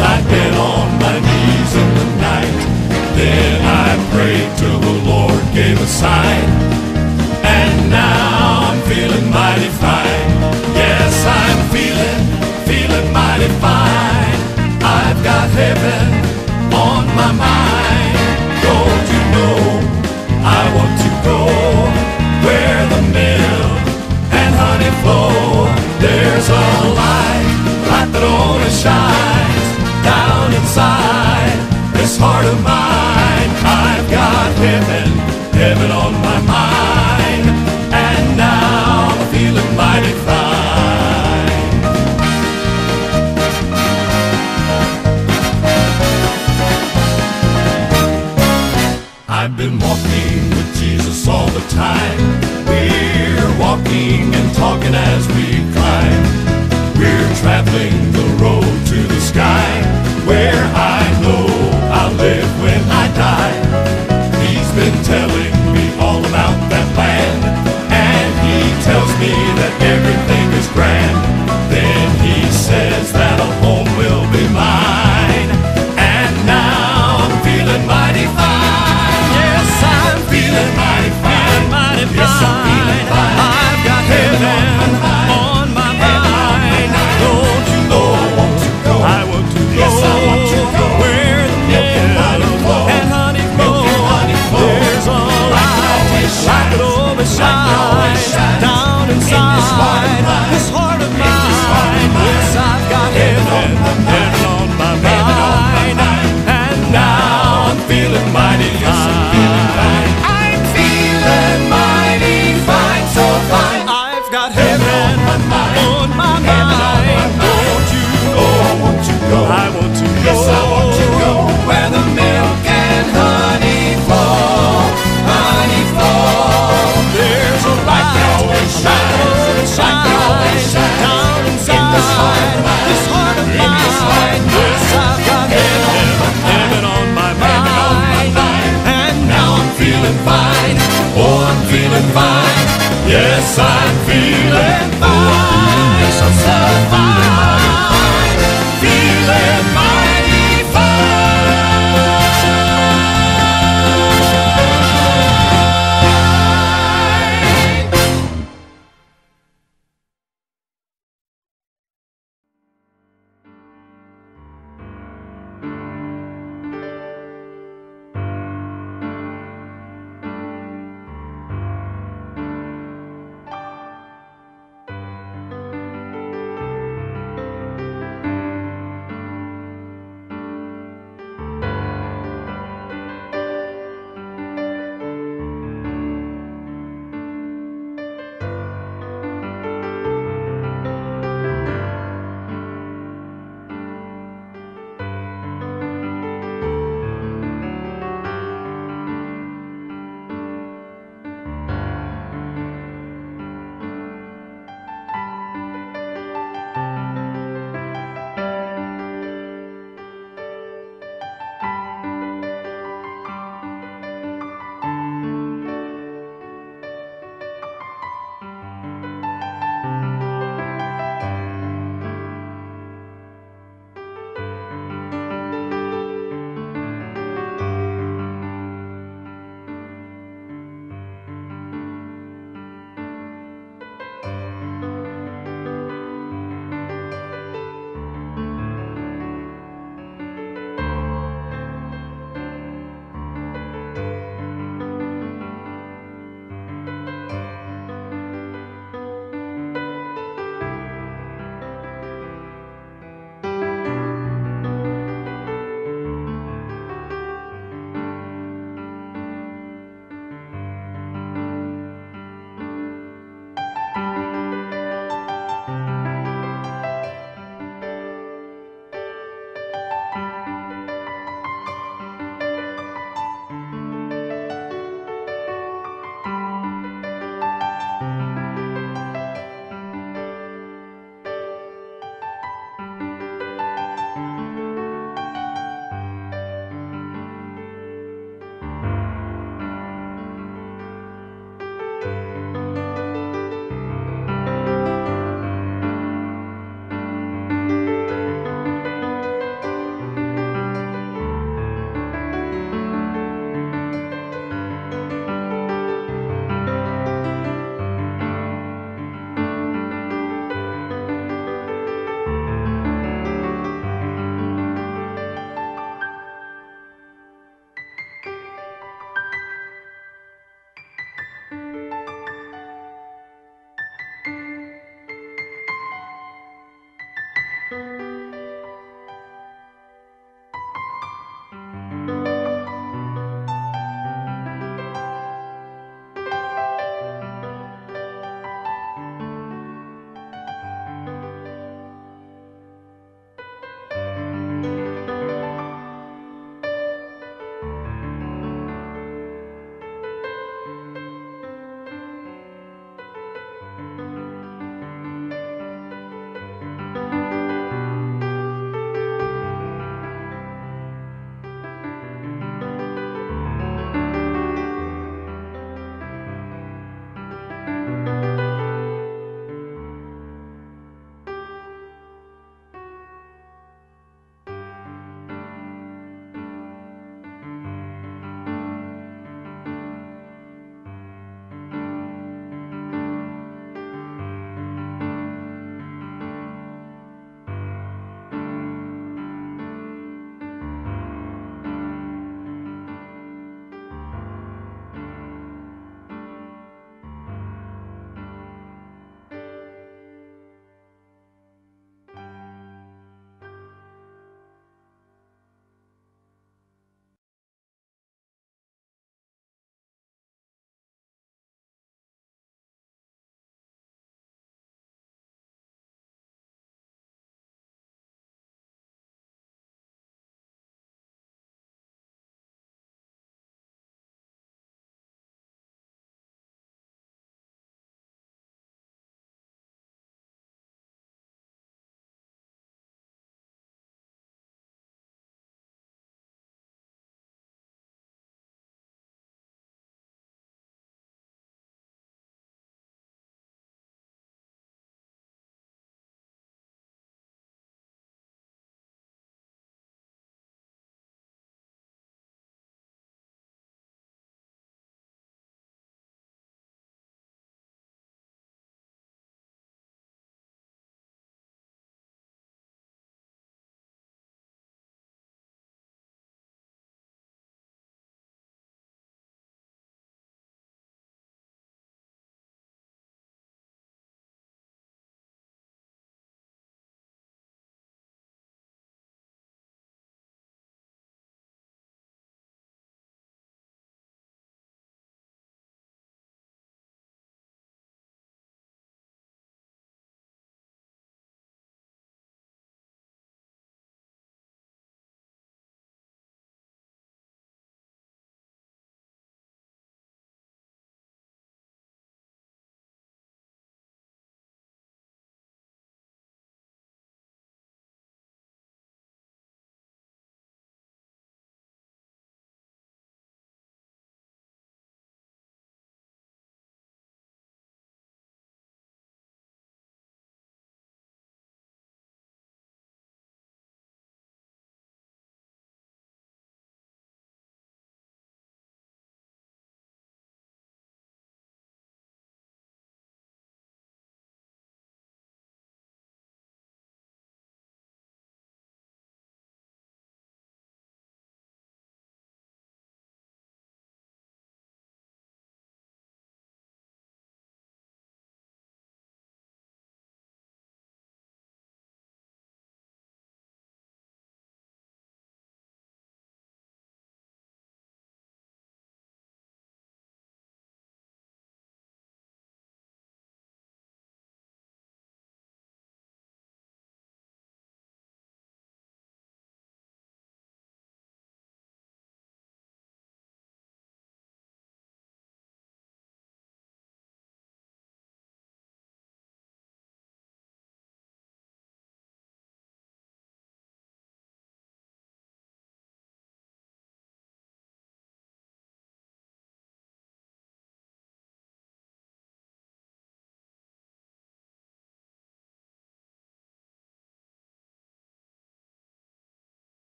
I get on my knees in the night. Then I prayed till the Lord gave a sign. And now I'm feeling mighty fine. Yes, I'm feeling, feeling mighty fine. I've got heaven on my mind. Don't you know I want to go where the milk and honey flow? There's a light, light that only shines heart of mine. I've got heaven, heaven on my mind. And now I'm feeling mighty fine. I've been walking with Jesus all the time. We're walking and talking as we climb. We're traveling dançar.